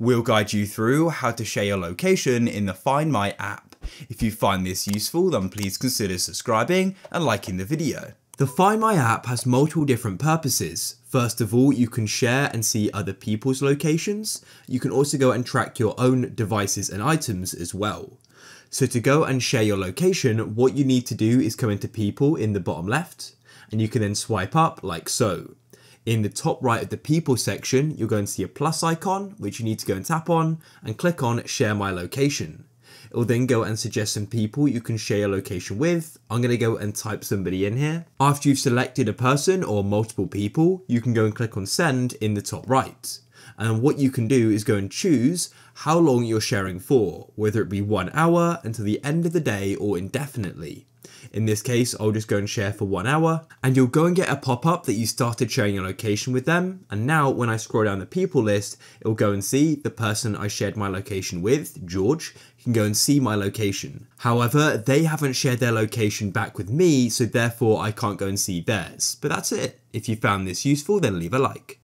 We'll guide you through how to share your location in the Find My app. If you find this useful, then please consider subscribing and liking the video. The Find My app has multiple different purposes. First of all, you can share and see other people's locations. You can also go and track your own devices and items as well. So to go and share your location, what you need to do is come into people in the bottom left, and you can then swipe up like so. In the top right of the people section, you're going to see a plus icon, which you need to go and tap on and click on share my location. It will then go and suggest some people you can share your location with. I'm going to go and type somebody in here. After you've selected a person or multiple people, you can go and click on send in the top right. And what you can do is go and choose how long you're sharing for, whether it be one hour until the end of the day or indefinitely. In this case, I'll just go and share for one hour and you'll go and get a pop-up that you started sharing your location with them. And now when I scroll down the people list, it'll go and see the person I shared my location with, George, can go and see my location. However, they haven't shared their location back with me, so therefore I can't go and see theirs. But that's it. If you found this useful, then leave a like.